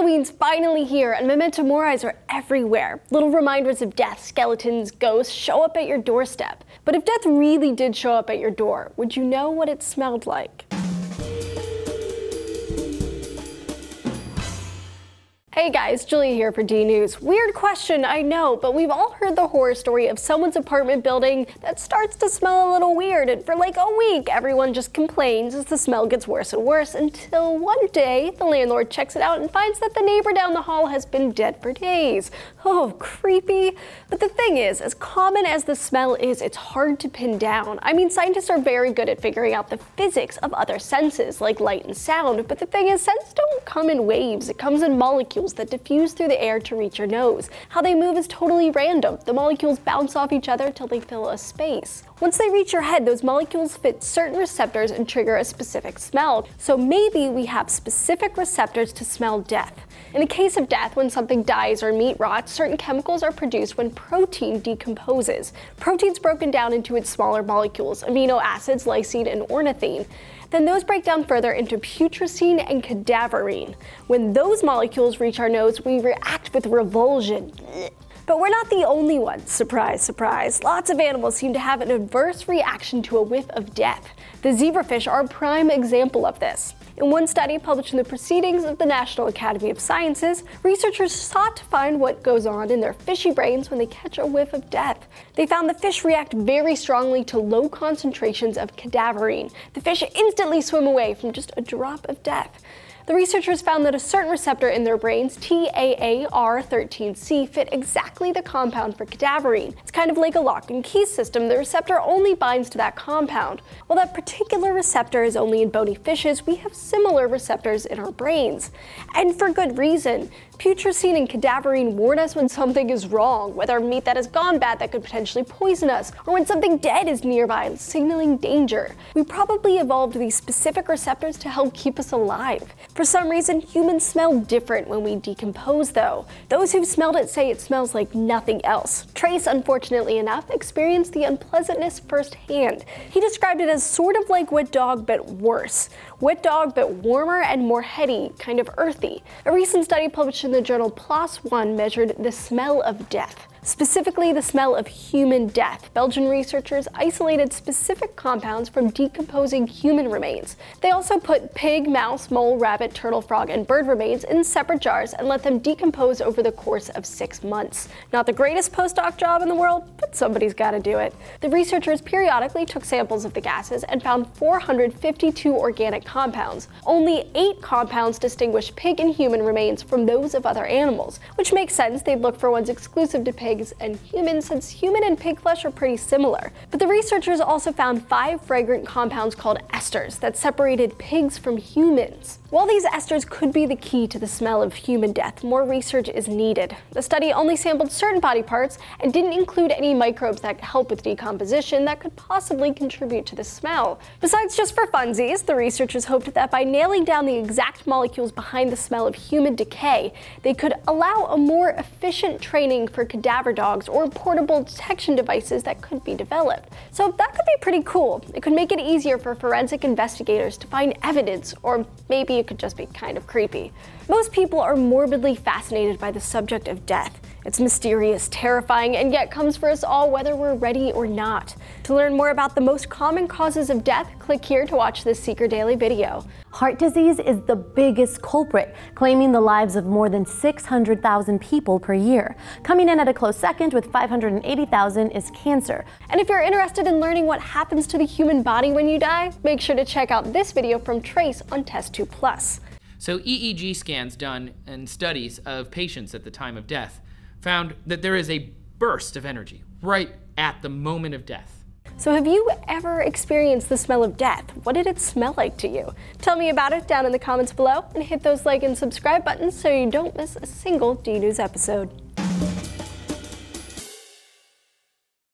Halloween's finally here and memento moris are everywhere. Little reminders of death, skeletons, ghosts show up at your doorstep. But if death really did show up at your door, would you know what it smelled like? Hey guys, Julia here for D News. Weird question, I know, but we've all heard the horror story of someone's apartment building that starts to smell a little weird, and for like a week, everyone just complains as the smell gets worse and worse until one day the landlord checks it out and finds that the neighbor down the hall has been dead for days. Oh, creepy. But the thing is, as common as the smell is, it's hard to pin down. I mean, scientists are very good at figuring out the physics of other senses, like light and sound, but the thing is, scents don't come in waves, it comes in molecules molecules that diffuse through the air to reach your nose. How they move is totally random. The molecules bounce off each other till they fill a space. Once they reach your head, those molecules fit certain receptors and trigger a specific smell. So maybe we have specific receptors to smell death. In the case of death, when something dies or meat rots, certain chemicals are produced when protein decomposes. Protein's broken down into its smaller molecules, amino acids, lysine, and ornithine. Then those break down further into putrescine and cadaverine. When those molecules reach our nose, we react with revulsion. But we're not the only ones, surprise, surprise. Lots of animals seem to have an adverse reaction to a whiff of death. The zebrafish are a prime example of this. In one study published in the Proceedings of the National Academy of Sciences, researchers sought to find what goes on in their fishy brains when they catch a whiff of death. They found the fish react very strongly to low concentrations of cadaverine. The fish instantly swim away from just a drop of death. The researchers found that a certain receptor in their brains, TAAR13C, fit exactly the compound for cadaverine. It's kind of like a lock and key system. The receptor only binds to that compound. While that particular receptor is only in bony fishes, we have similar receptors in our brains. And for good reason. Putrescine and cadaverine warn us when something is wrong, whether meat that has gone bad that could potentially poison us, or when something dead is nearby, signaling danger. We probably evolved these specific receptors to help keep us alive. For some reason, humans smell different when we decompose, though. Those who've smelled it say it smells like nothing else. Trace, unfortunately enough, experienced the unpleasantness firsthand. He described it as sort of like wet dog, but worse. Wet dog, but warmer and more heady, kind of earthy. A recent study published in the journal PLOS One measured the smell of death specifically the smell of human death. Belgian researchers isolated specific compounds from decomposing human remains. They also put pig, mouse, mole, rabbit, turtle, frog, and bird remains in separate jars and let them decompose over the course of six months. Not the greatest postdoc job in the world, but somebody's gotta do it. The researchers periodically took samples of the gases and found 452 organic compounds. Only eight compounds distinguish pig and human remains from those of other animals, which makes sense they'd look for ones exclusive to pig pigs and humans since human and pig flesh are pretty similar. But the researchers also found five fragrant compounds called esters that separated pigs from humans. While these esters could be the key to the smell of human death, more research is needed. The study only sampled certain body parts and didn't include any microbes that help with decomposition that could possibly contribute to the smell. Besides just for funsies, the researchers hoped that by nailing down the exact molecules behind the smell of human decay, they could allow a more efficient training for cadaver or portable detection devices that could be developed. So that could be pretty cool. It could make it easier for forensic investigators to find evidence, or maybe it could just be kind of creepy. Most people are morbidly fascinated by the subject of death. It's mysterious, terrifying, and yet comes for us all whether we're ready or not. To learn more about the most common causes of death, click here to watch this Seeker Daily video. Heart disease is the biggest culprit, claiming the lives of more than 600,000 people per year. Coming in at a close second with 580,000 is cancer. And if you're interested in learning what happens to the human body when you die, make sure to check out this video from Trace on TestTube Plus. So EEG scans done in studies of patients at the time of death found that there is a burst of energy right at the moment of death. So have you ever experienced the smell of death? What did it smell like to you? Tell me about it down in the comments below and hit those like and subscribe buttons so you don't miss a single D-News episode.